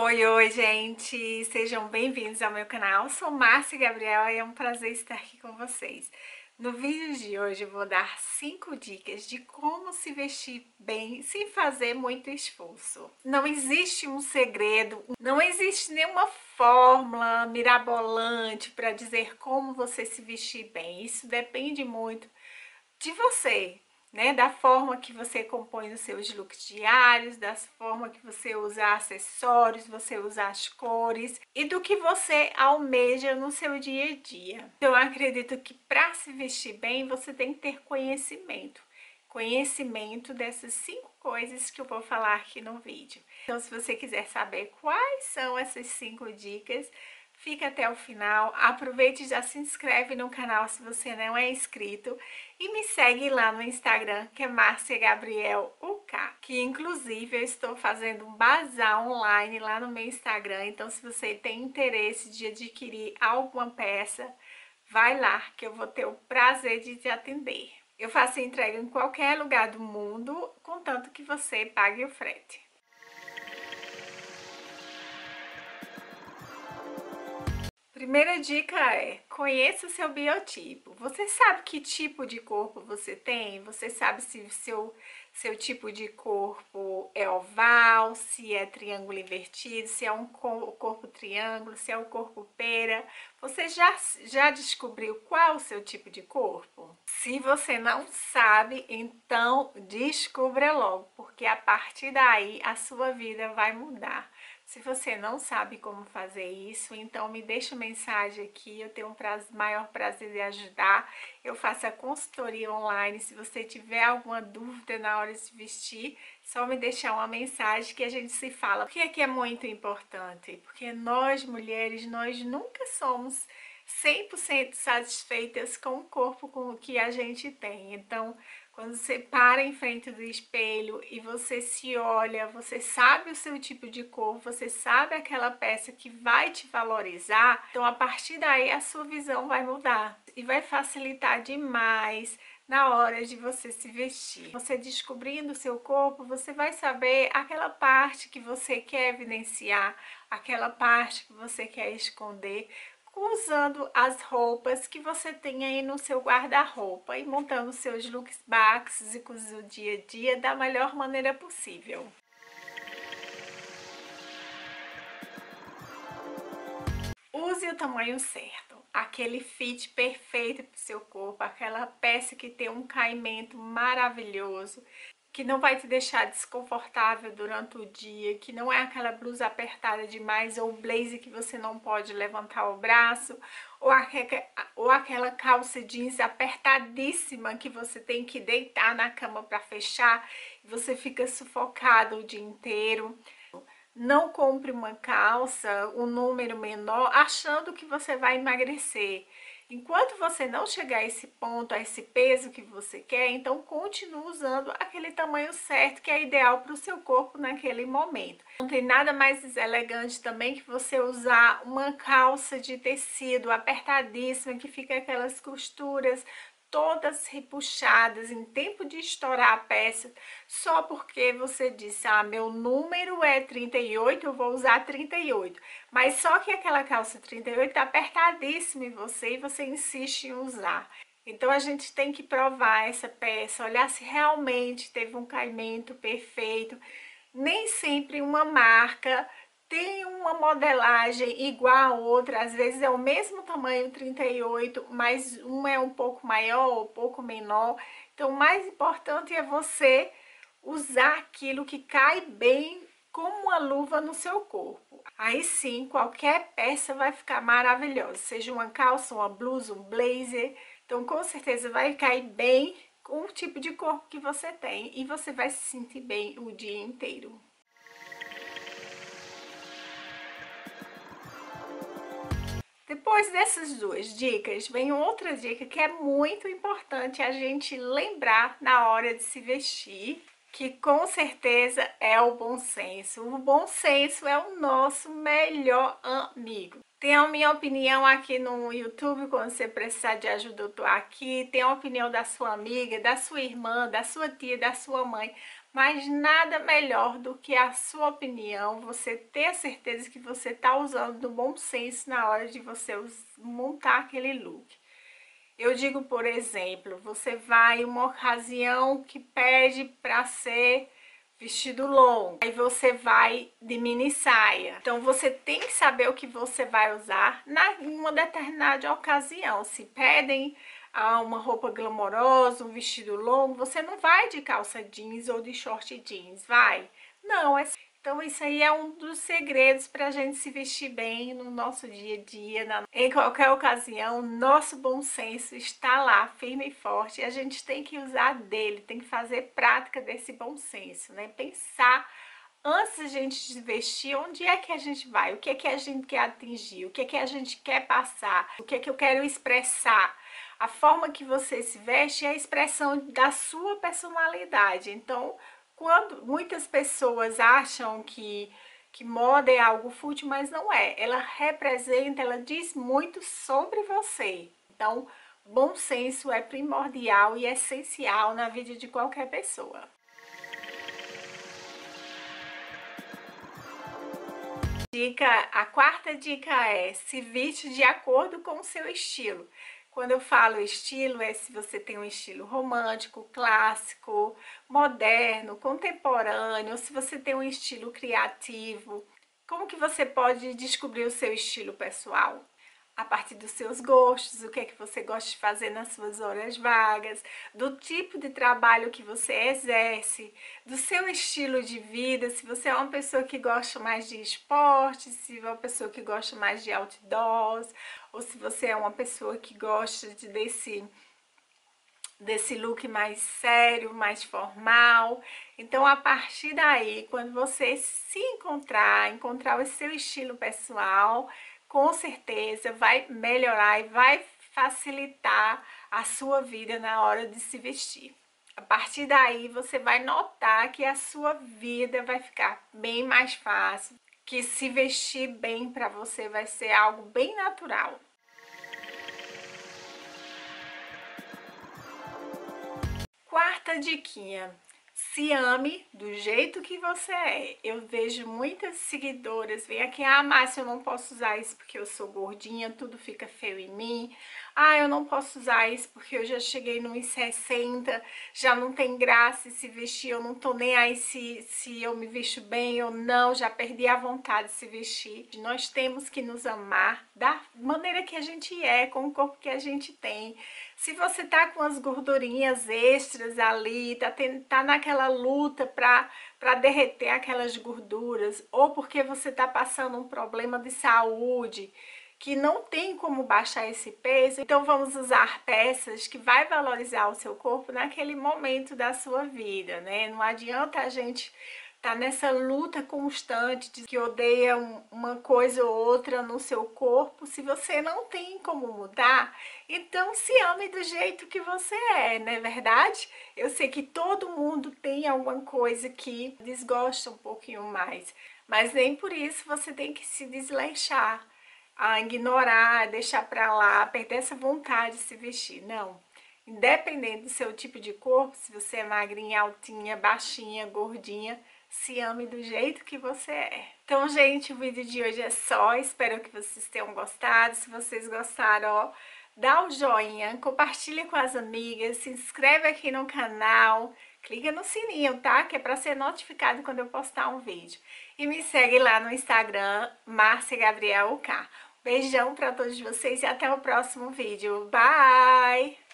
Oi, oi, gente! Sejam bem-vindos ao meu canal. Sou Márcia Gabriela e é um prazer estar aqui com vocês. No vídeo de hoje eu vou dar 5 dicas de como se vestir bem sem fazer muito esforço. Não existe um segredo, não existe nenhuma fórmula mirabolante para dizer como você se vestir bem. Isso depende muito de você, né, da forma que você compõe os seus looks diários, da forma que você usa acessórios, você usa as cores e do que você almeja no seu dia a dia. Eu acredito que para se vestir bem, você tem que ter conhecimento. Conhecimento dessas cinco coisas que eu vou falar aqui no vídeo. Então, se você quiser saber quais são essas cinco dicas, Fica até o final, aproveite e já se inscreve no canal se você não é inscrito e me segue lá no Instagram que é Márcia Gabriel UK, que inclusive eu estou fazendo um bazar online lá no meu Instagram, então se você tem interesse de adquirir alguma peça, vai lá que eu vou ter o prazer de te atender. Eu faço entrega em qualquer lugar do mundo, contanto que você pague o frete. Primeira dica é, conheça o seu biotipo. Você sabe que tipo de corpo você tem? Você sabe se seu, seu tipo de corpo é oval, se é triângulo invertido, se é um corpo triângulo, se é um corpo pera. Você já, já descobriu qual o seu tipo de corpo? Se você não sabe, então descubra logo, porque a partir daí a sua vida vai mudar. Se você não sabe como fazer isso, então me deixa mensagem aqui, eu tenho um prazo, maior prazer de ajudar. Eu faço a consultoria online, se você tiver alguma dúvida na hora de se vestir, só me deixar uma mensagem que a gente se fala. Por que é que é muito importante? Porque nós mulheres, nós nunca somos 100% satisfeitas com o corpo com o que a gente tem. Então, quando você para em frente do espelho e você se olha, você sabe o seu tipo de cor, você sabe aquela peça que vai te valorizar, então a partir daí a sua visão vai mudar e vai facilitar demais na hora de você se vestir. Você descobrindo o seu corpo, você vai saber aquela parte que você quer evidenciar, aquela parte que você quer esconder, usando as roupas que você tem aí no seu guarda-roupa e montando seus looks básicos do dia a dia da melhor maneira possível. Use o tamanho certo, aquele fit perfeito para o seu corpo, aquela peça que tem um caimento maravilhoso, que não vai te deixar desconfortável durante o dia, que não é aquela blusa apertada demais ou blazer que você não pode levantar o braço, ou, aquela, ou aquela calça jeans apertadíssima que você tem que deitar na cama para fechar e você fica sufocado o dia inteiro. Não compre uma calça, um número menor, achando que você vai emagrecer. Enquanto você não chegar a esse ponto, a esse peso que você quer, então continue usando aquele tamanho certo que é ideal para o seu corpo naquele momento. Não tem nada mais elegante também que você usar uma calça de tecido apertadíssima, que fica aquelas costuras todas repuxadas em tempo de estourar a peça, só porque você disse, ah, meu número é 38, eu vou usar 38. Mas só que aquela calça 38 tá apertadíssima em você e você insiste em usar. Então a gente tem que provar essa peça, olhar se realmente teve um caimento perfeito. Nem sempre uma marca tem uma modelagem igual a outra, às vezes é o mesmo tamanho 38, mas uma é um pouco maior um pouco menor. Então, o mais importante é você usar aquilo que cai bem como uma luva no seu corpo. Aí sim, qualquer peça vai ficar maravilhosa, seja uma calça, uma blusa, um blazer. Então, com certeza vai cair bem com o tipo de corpo que você tem e você vai se sentir bem o dia inteiro. Depois dessas duas dicas, vem outra dica que é muito importante a gente lembrar na hora de se vestir, que com certeza é o bom senso. O bom senso é o nosso melhor amigo. Tem a minha opinião aqui no YouTube, quando você precisar de ajuda eu tô aqui. Tem a opinião da sua amiga, da sua irmã, da sua tia, da sua mãe. Mas nada melhor do que a sua opinião, você ter a certeza que você está usando do bom senso na hora de você montar aquele look. Eu digo, por exemplo, você vai em uma ocasião que pede para ser vestido longo, aí você vai de mini saia. Então você tem que saber o que você vai usar na, uma determinada ocasião. Se pedem uma roupa glamourosa, um vestido longo, você não vai de calça jeans ou de short jeans, vai? Não, é então isso aí é um dos segredos para a gente se vestir bem no nosso dia a dia, na... em qualquer ocasião, nosso bom senso está lá, firme e forte, e a gente tem que usar dele, tem que fazer prática desse bom senso, né? Pensar antes da gente se vestir, onde é que a gente vai, o que é que a gente quer atingir, o que é que a gente quer passar, o que é que eu quero expressar. A forma que você se veste é a expressão da sua personalidade, então quando muitas pessoas acham que, que moda é algo fútil, mas não é. Ela representa, ela diz muito sobre você. Então, bom senso é primordial e essencial na vida de qualquer pessoa. Dica, a quarta dica é se viste de acordo com o seu estilo. Quando eu falo estilo, é se você tem um estilo romântico, clássico, moderno, contemporâneo, se você tem um estilo criativo. Como que você pode descobrir o seu estilo pessoal? A partir dos seus gostos, o que é que você gosta de fazer nas suas horas vagas, do tipo de trabalho que você exerce, do seu estilo de vida, se você é uma pessoa que gosta mais de esporte, se é uma pessoa que gosta mais de outdoors, ou se você é uma pessoa que gosta de desse desse look mais sério, mais formal. Então, a partir daí, quando você se encontrar, encontrar o seu estilo pessoal, com certeza vai melhorar e vai facilitar a sua vida na hora de se vestir. A partir daí você vai notar que a sua vida vai ficar bem mais fácil, que se vestir bem para você vai ser algo bem natural. Quarta diquinha, se ame do jeito que você é. Eu vejo muitas seguidoras, vem aqui, ah, Márcia, eu não posso usar isso porque eu sou gordinha, tudo fica feio em mim. Ah, eu não posso usar isso porque eu já cheguei nos 60, já não tem graça se vestir, eu não tô nem aí se, se eu me visto bem ou não, já perdi a vontade de se vestir. Nós temos que nos amar da maneira que a gente é, com o corpo que a gente tem. Se você tá com as gordurinhas extras ali, tá, tendo, tá naquela luta pra, pra derreter aquelas gorduras, ou porque você tá passando um problema de saúde, que não tem como baixar esse peso, então vamos usar peças que vai valorizar o seu corpo naquele momento da sua vida, né? Não adianta a gente tá nessa luta constante de que odeia uma coisa ou outra no seu corpo, se você não tem como mudar, então se ame do jeito que você é, não é verdade? Eu sei que todo mundo tem alguma coisa que desgosta um pouquinho mais, mas nem por isso você tem que se desleixar a ignorar, deixar pra lá, perder essa vontade de se vestir. Não. Independente do seu tipo de corpo, se você é magrinha, altinha, baixinha, gordinha, se ame do jeito que você é. Então, gente, o vídeo de hoje é só. Espero que vocês tenham gostado. Se vocês gostaram, ó, dá o um joinha, compartilha com as amigas, se inscreve aqui no canal, clica no sininho, tá? Que é para ser notificado quando eu postar um vídeo. E me segue lá no Instagram, Márcia Gabriel. Beijão para todos vocês e até o próximo vídeo. Bye!